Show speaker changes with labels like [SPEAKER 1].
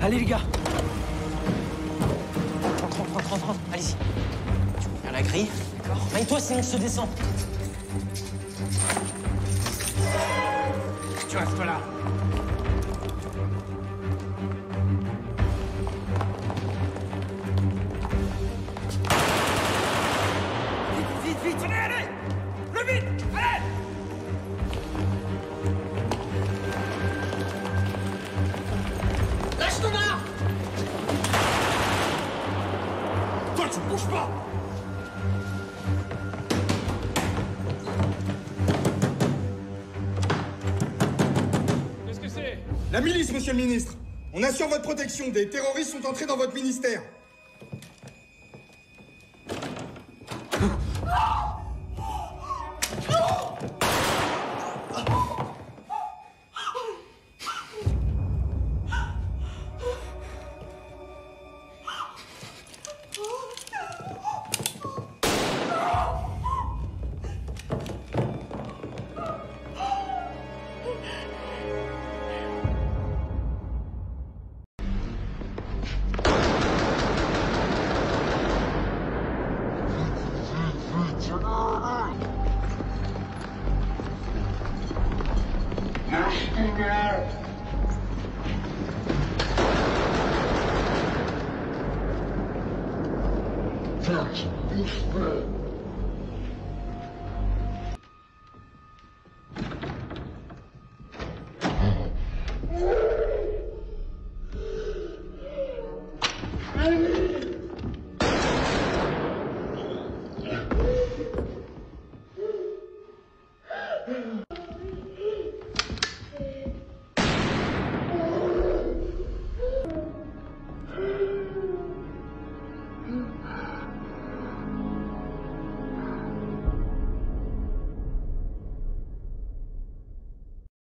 [SPEAKER 1] Allez les gars Rentre, rentre, rentre, rentre. Allez-y. Tu ouvres la grille, d'accord Maille-toi sinon je te descends.
[SPEAKER 2] Tu restes là.
[SPEAKER 1] Vite, vite, vite
[SPEAKER 2] Allez, allez Toi, tu bouges pas
[SPEAKER 3] Qu'est-ce que c'est?
[SPEAKER 4] La milice, monsieur le ministre On assure votre protection. Des terroristes sont entrés dans votre ministère.
[SPEAKER 5] Yeah. Yeah.